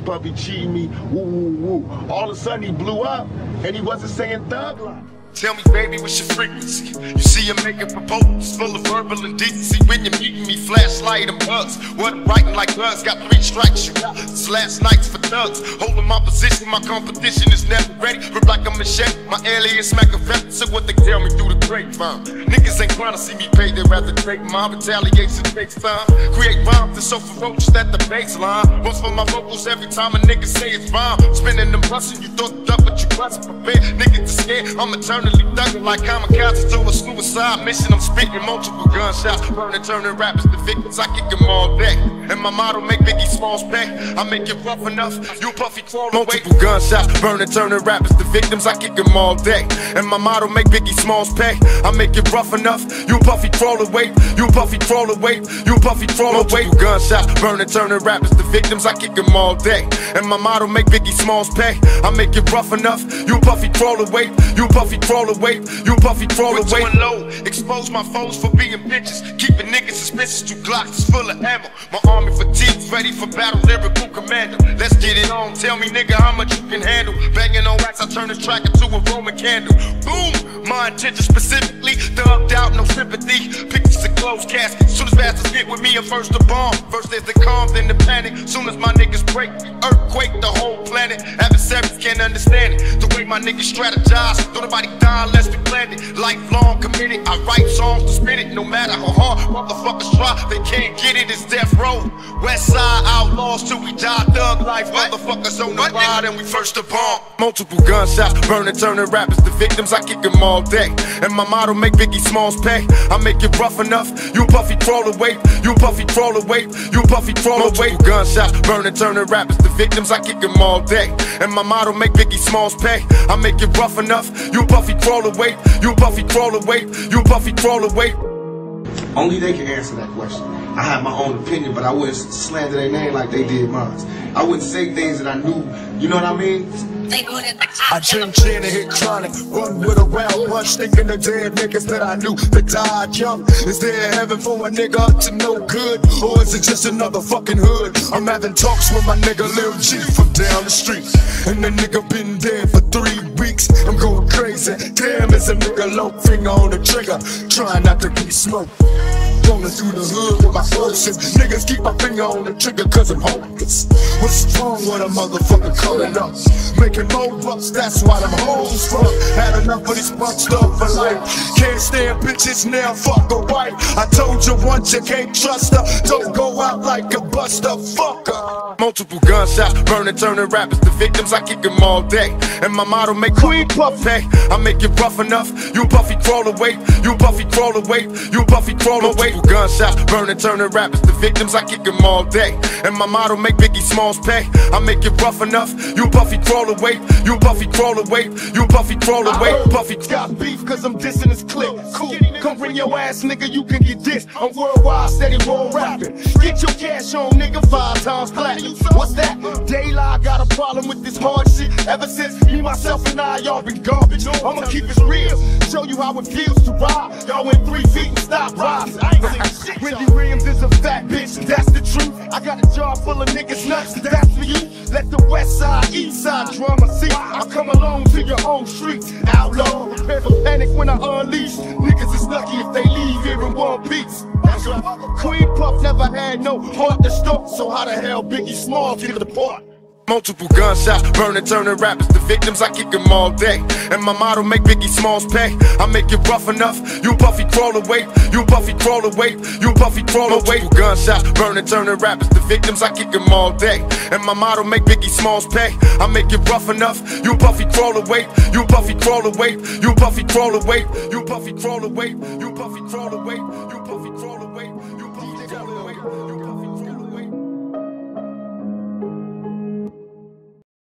Puffy cheating me, woo woo woo. All of a sudden he blew up and he wasn't saying thug life. Tell me, baby, what's your frequency? You see, I'm making proposals full of verbal indecency. When you're meeting me, flashlight and bugs. What I'm writing like bugs, got three strikes. You it's last nights for thugs. Holding my position, my competition is never ready. Rip like a machete, my alias Machiavelli. So what they tell me the. Niggas ain't trying to see me pay, they rather take my retaliation takes time. Create rhymes that's so ferocious that the baseline. Once for my vocals every time a nigga say it's rhyme. Spinning them bustin', you thought up, but you wasn't prepared. Niggas are scared, I'm eternally thugging like kamikaze to a suicide mission. I'm spitting multiple gunshots, burning, turning rappers to victims. I kick them all day. And my motto make Biggie Smalls pay. I make it rough enough, you puffy crawl Multiple gunshots, burning, turning rappers to victims. I kick them all day. And my motto make Biggie Smalls pay. I make it rough enough, you puffy crawl away, you puffy crawl away, you puffy crawl away. Gunshots, burning, turning rappers to victims. I kick them all day. And my motto make Biggie Smalls pay. I make it rough enough, you puffy crawl away, you puffy crawl away, you puffy crawl away. low, expose my foes for being bitches, keeping niggas suspicious. Two Glocks full of ammo. My army fatigues, ready for battle, lyrical commander. Tell me, nigga, how much you can handle. Banging on wax, I turn this track into a Roman candle. Boom, my intention specifically, thugged out, no sympathy. Pictures of closed caskets. Soon as bastards get with me, I'm first to bomb. First there's the calm, then the panic. Soon as my niggas break, earthquake the whole planet. Adversaries can't understand it. The way my niggas strategize, don't nobody die unless we plan it. Lifelong committed, I write songs to spin it. No matter how hard motherfuckers try, they can't get it. It's death row. West side outlaws till we die. Thug life, motherfuckers on the ride and we first to bomb. Multiple gunshots, burning, turning rappers to victims. I kick them all day. And my motto make Biggie Smalls pay. I make it rough enough. You puffy crawl away, you puffy crawl away, you puffy crawl away. Gunshots, burning, turning rappers to victims. I kick them all day. And my motto make Biggie Smalls pay. I make it rough enough. You puffy crawl away, you puffy crawl away, you puffy crawl away. Only they can answer that question. I have my own opinion, but I wouldn't slander their name like they did mine. I wouldn't say things that I knew, you know what I mean? I chin chin and hit chronic, run with a round punch, thinking of dead niggas that I knew that died young. Is there heaven for a nigga up to no good, or is it just another fucking hood? I'm having talks with my nigga Lil G from down the street, and the nigga been dead for three weeks. I'm going crazy, damn, is a nigga low finger on the trigger, trying not to get smoked. Rolling through the hood with my forces. Niggas keep my finger on the trigger cause I'm hopeless. What's wrong with a motherfucker coming up? Making more bucks, that's why them hoes fuck. Had enough of this buck stuff for life. Can't stand bitches now, fuck a wife. I told you once you can't trust her. Don't go out like a buster, fucker. Multiple gunshots, burning, turning rappers to victims. I kick them all day. And my motto make Queen Puff pay. I make it rough enough. You puffy crawl away, you puffy crawl away, you puffy crawl away. Multiple Gunshots, burning, turning rappers to victims. I kick them all day. And my motto make Biggie Smalls pay. I make it rough enough. You puffy crawl away, you puffy crawl away, you puffy crawl away, puffy. Got beef cause I'm dissing his clip. Cool, come bring your ass, nigga, you can get dissed. I'm worldwide, steady roll rapping. Get your cash on, nigga, five times platinum. What's that? Daylight got a problem with this hard shit. Ever since me, myself, and I, y'all been garbage. I'ma keep it real, show you how it feels to ride. Y'all went three feet and stop rising. Wendy Williams is a fat bitch, that's the truth. I got a jar full of niggas nuts, that's for you. Let the west side, east side drama see. I come along to your own streets. Outlaw, prepare for panic when I unleash. Niggas is lucky if they leave here in one piece. Queen Puff never had no heart to stop, so how the hell Biggie Small get the part? Multiple gunshots, burning, turning rappers to victims. I kick them all day. And my motto make Biggie Smalls pay. I make it rough enough. You puffy crawl away, you puffy crawl away, you puffy crawl away. Multiple gunshots, burning, turning rappers to victims. I kick them all day. And my motto make Biggie Smalls pay. I make it rough enough. You puffy crawl away, you puffy crawl away, you puffy crawl away, you puffy crawl away, you puffy crawl away, you